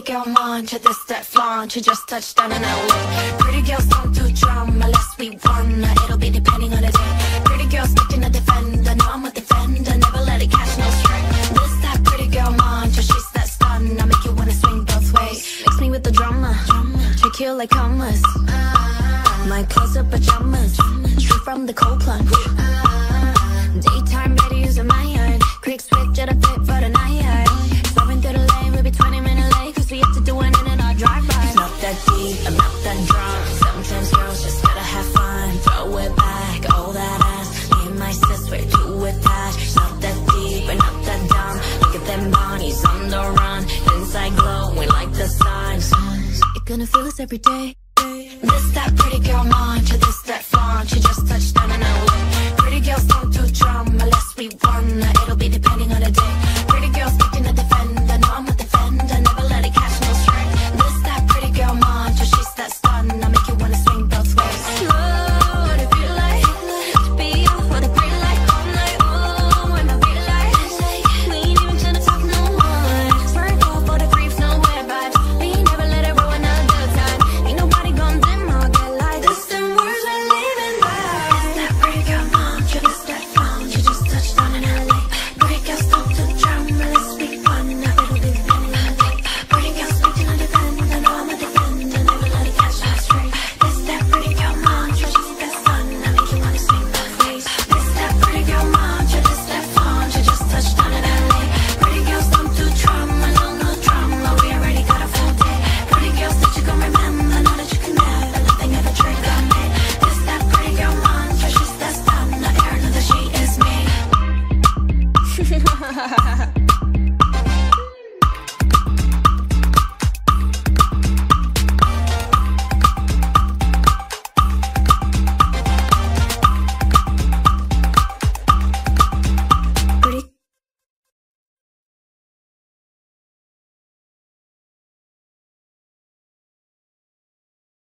pretty girl mantra, this that flaunt. You just touched down in LA. Pretty girls don't do drama, unless we won. It'll be depending on the day. Pretty girls making a defender, no I'm a defender. Never let it catch no straight. This that pretty girl mantra, she's that stun. I make you wanna swing both ways. Mix me with the drama, trick you like commas. My clothes are pajamas, straight from the cold plunge. I'm not that drunk. Sometimes girls just gotta have fun. Throw it back, all that ass. Me and my sis, we're too attached. Not that deep, we're not that dumb. Look at them bodies on the run. Inside glowing like the sun. You're gonna feel this every day. This that pretty girl mantra, Ha ha ha ha.